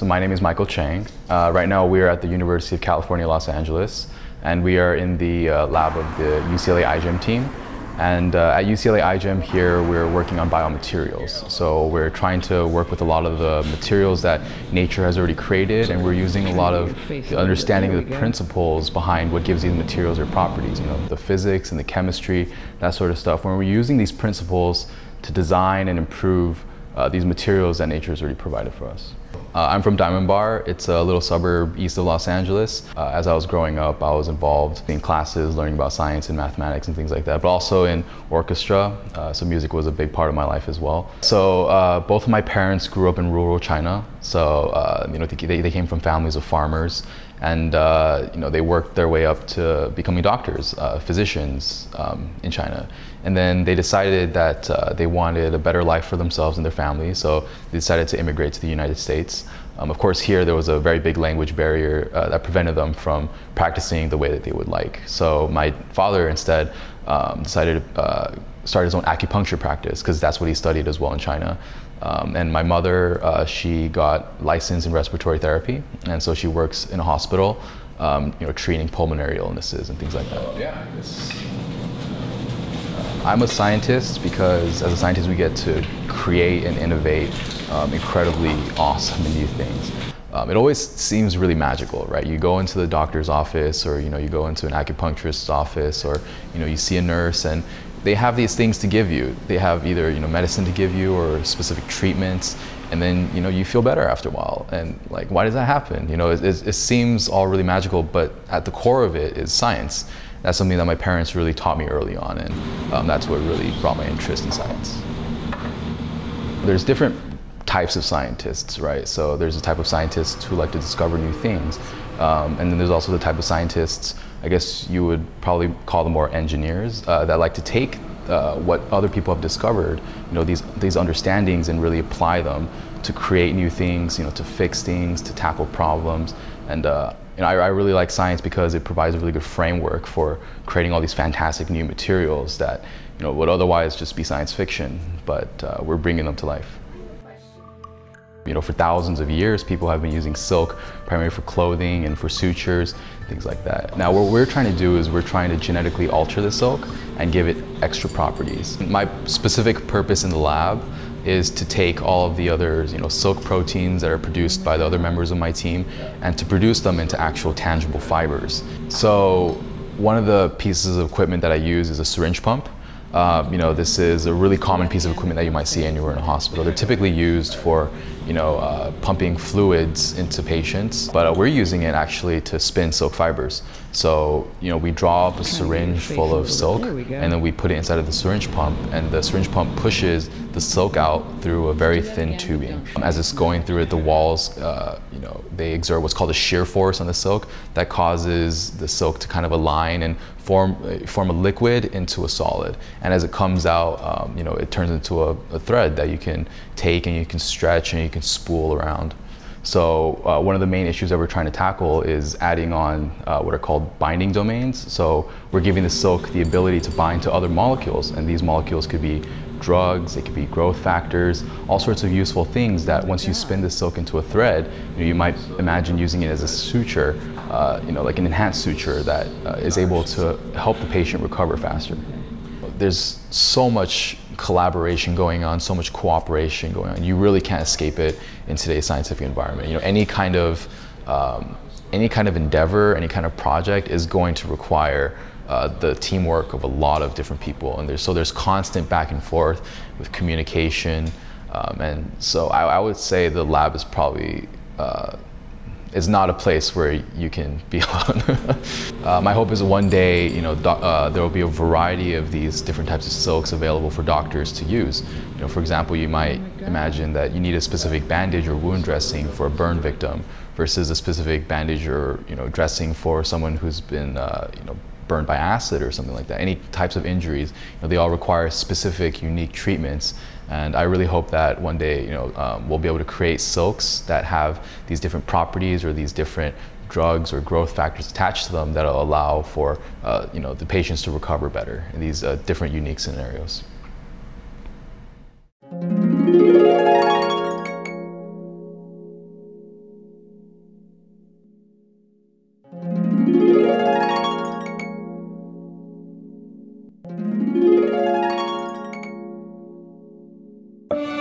So my name is Michael Cheng. Uh, right now we are at the University of California, Los Angeles, and we are in the uh, lab of the UCLA iGEM team. And uh, at UCLA iGEM here, we're working on biomaterials. So we're trying to work with a lot of the materials that nature has already created, and we're using a lot of the understanding of the principles behind what gives these materials their properties, you know, the physics and the chemistry, that sort of stuff. When we're using these principles to design and improve uh, these materials that nature has already provided for us. Uh, I'm from Diamond Bar. It's a little suburb east of Los Angeles. Uh, as I was growing up, I was involved in classes, learning about science and mathematics and things like that, but also in orchestra. Uh, so music was a big part of my life as well. So uh, both of my parents grew up in rural China. So uh, you know they, they came from families of farmers, and uh, you know they worked their way up to becoming doctors, physicians um, in China. And then they decided that they wanted a better life for themselves and their family. So they decided to immigrate to the United States. Um, of course, here there was a very big language barrier uh, that prevented them from practicing the way that they would like. So my father instead um, decided to uh, start his own acupuncture practice because that's what he studied as well in China. Um, and my mother, uh, she got licensed in respiratory therapy, and so she works in a hospital, um, you know, treating pulmonary illnesses and things like that. Yeah. I'm a scientist because as a scientist we get to create and innovate um, incredibly awesome and new things. Um, it always seems really magical, right? You go into the doctor's office or, you know, you go into an acupuncturist's office or, you know, you see a nurse and they have these things to give you. They have either, you know, medicine to give you or specific treatments and then, you know, you feel better after a while. And like, why does that happen? You know, it, it, it seems all really magical, but at the core of it is science. That's something that my parents really taught me early on and um, that's what really brought my interest in science. There's different types of scientists, right? So there's a type of scientists who like to discover new things. Um, and then there's also the type of scientists, I guess you would probably call them more engineers, uh, that like to take uh, what other people have discovered, you know, these, these understandings and really apply them to create new things, you know, to fix things, to tackle problems. And uh, you know, I, I, really like science because it provides a really good framework for creating all these fantastic new materials that, you know, would otherwise just be science fiction, but uh, we're bringing them to life. You know, for thousands of years, people have been using silk primarily for clothing and for sutures, things like that. Now, what we're trying to do is we're trying to genetically alter the silk and give it extra properties. My specific purpose in the lab is to take all of the other you know, silk proteins that are produced by the other members of my team and to produce them into actual tangible fibers. So one of the pieces of equipment that I use is a syringe pump. Uh, you know, this is a really common piece of equipment that you might see anywhere in a hospital. They're typically used for, you know, uh, pumping fluids into patients, but uh, we're using it actually to spin silk fibers. So, you know, we draw up a syringe full of silk and then we put it inside of the syringe pump and the syringe pump pushes the silk out through a very thin tubing. As it's going through it, the walls, uh, you know, they exert what's called a shear force on the silk that causes the silk to kind of align and form, uh, form a liquid into a solid. And as it comes out, um, you know, it turns into a, a thread that you can take and you can stretch and you can spool around. So uh, one of the main issues that we're trying to tackle is adding on uh, what are called binding domains. So we're giving the silk the ability to bind to other molecules, and these molecules could be drugs, it could be growth factors, all sorts of useful things that once you spin the silk into a thread, you, know, you might imagine using it as a suture, uh, you know, like an enhanced suture that uh, is able to help the patient recover faster. There's so much collaboration going on, so much cooperation going on. You really can't escape it in today's scientific environment. You know, any kind of um, any kind of endeavor, any kind of project is going to require uh, the teamwork of a lot of different people, and there's so there's constant back and forth with communication, um, and so I, I, would say the lab is probably uh, is not a place where you can be alone. uh, my hope is one day, you know, uh, there will be a variety of these different types of silks available for doctors to use. You know, for example, you might oh imagine that you need a specific bandage or wound dressing for a burn victim versus a specific bandage or you know dressing for someone who's been uh, you know burned by acid or something like that. Any types of injuries, you know, they all require specific, unique treatments. And I really hope that one day, you know, um, we'll be able to create silks that have these different properties or these different drugs or growth factors attached to them that'll allow for, uh, you know, the patients to recover better in these uh, different unique scenarios. you.